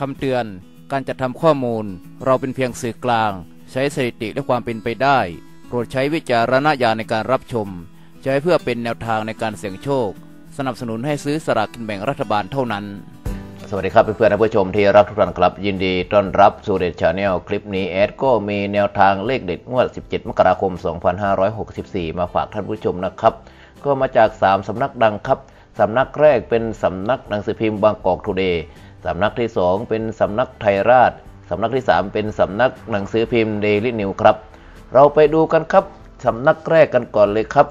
คำเตือน การจัดทำข้อมูล เราเป็นเพียงสื่อกลาง ใช้สถิติและความเป็นไปได้ โปรดใช้วิจารณญาณในการรับชม ใช้เพื่อเป็นแนวทางในการเสี่ยงโชค สนับสนุนให้ซื้อสลากกินแบ่งรัฐบาลเท่านั้น สวัสดีครับเพื่อนๆผู้ชมที่รักทุกท่านครับ ยินดีต้อนรับสู่เด็ดชาแนลคลิปนี้แอดก็มีแนวทางเลขเด็ดงวด 17 มกราคม 2564 มาฝากท่านผู้ชมนะครับ ก็มาจาก 3 สำนักดังครับสำนักแรกเป็นสำนักหนังสือพิมพ์บางกอกทูเดย์ สำนักที่ 2 เป็นสำนักไทยราชสำนักที่ 3 เป็นสำนักหนังสือพิมพ์เดลินิวครับ เราไปดูกันครับสำนักแรกกันก่อนเลยครับ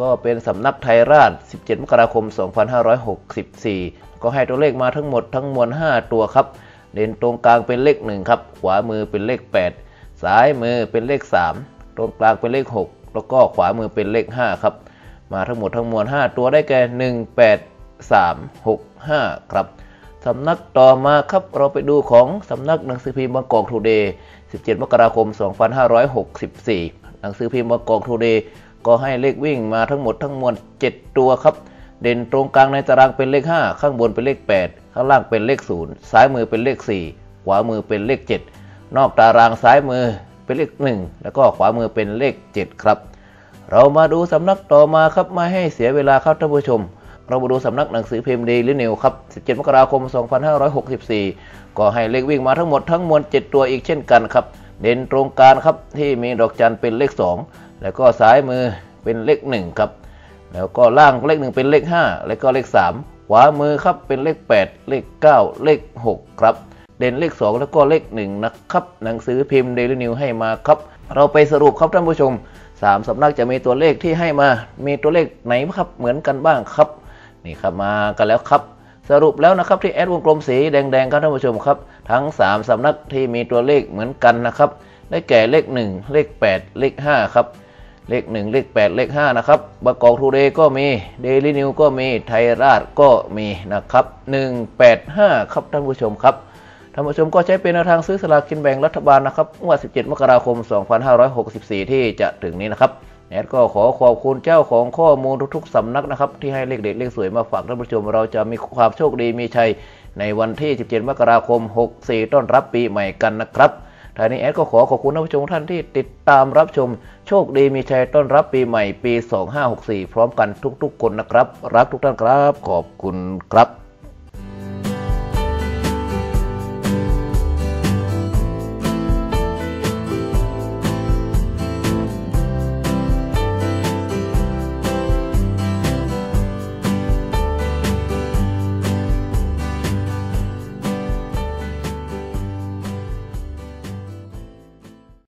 ก็เป็นสำนักไทยราช 17 มกราคม 2564 ก็ให้ตัวเลขมาทั้งหมดทั้งมวล 5 ตัวครับ เด่นตรงกลางเป็นเลข 1 ครับ ขวามือเป็นเลข 8 ซ้ายมือเป็นเลข 3 ตรงกลางเป็นเลข 6 แล้วก็ขวามือเป็นเลข 5 ครับ มาทั้งหมดทั้งมวล 5 ตัวได้แก่ 1 8 3 6 5 ครับ สำนักต่อมาครับเราไปดูของสำนักหนังสือพิมพ์บางกอกทูเดย์ 17 มกราคม 2564 หนังสือพิมพ์บางกอกทูเดย์ก็ให้เลขวิ่งมาทั้งหมดทั้งมวล 7 ตัวครับ เด่นตรงกลางในตารางเป็นเลข 5 ข้างบนเป็นเลข 8 ข้างล่างเป็นเลข 0 ซ้ายมือเป็นเลข 4 ขวามือเป็นเลข 7 นอกตารางซ้ายมือเป็นเลข 1 แล้วก็ขวามือเป็นเลข 7 ครับ เรามาดูสำนักต่อมาครับไม่ให้เสียเวลาครับท่านผู้ชม เรามาดูสำนักหนังสือพิมพ์เดลินิวครับ 17 มกราคม 2564 ก็ให้เลขวิ่งมาทั้งหมดทั้งมวล 7 ตัวอีกเช่นกันครับ เด่นตรงกลางครับที่มีดอกจันเป็นเลข 2 แล้วก็ซ้ายมือเป็นเลข 1 ครับ แล้วก็ล่างเลข 1 เป็นเลข 5 แล้วก็เลข 3 ขวามือครับเป็นเลข 8 เลข 9 เลข 6 ครับ เด่นเลข 2 แล้วก็เลข 1 นะครับ หนังสือพิมพ์เดลินิวให้มาครับ เราไปสรุปครับท่านผู้ชม 3สำนักจะมีตัวเลขที่ให้มา มีตัวเลขไหนครับเหมือนกันบ้างครับ นี่ครับมากันแล้วครับ สรุปแล้วนะครับที่แอดวงกลมสีแดงๆครับท่านผู้ชมครับ ทั้ง 3 สำนักที่มีตัวเลขเหมือนกันนะครับ ได้แก่เลข 1 เลข 8 เลข 5 ครับเลข 1 เลข 8 เลข 5 นะครับบางกอกทูเดย์ก็มีเดลินิวก็มีไทยราชก็มีนะครับ 185 ครับท่านผู้ชมครับท่านผู้ชมก็ใช้เป็นแนวทางซื้อสลากกินแบ่งรัฐบาลนะครับงวด17 มกราคม 2564 ที่จะถึงนี้นะครับ แอดก็ขอขอบคุณเจ้าของข้อมูลทุกๆสำนักนะครับ ที่ให้เลขเด็ดเลขสวยมาฝากท่านผู้ชม เราจะมีความโชคดีมีชัยในวันที่ 17 มกราคม 64 ต้อนรับปีใหม่กันนะครับทางนี้แอดก็ขอขอบคุณท่านผู้ชมท่านที่ติดตามรับชม โชคดีมีชัยต้อนรับปีใหม่ปี 2564 พร้อมกันทุกๆ คนนะครับ รักทุกท่านครับ ขอบคุณครับ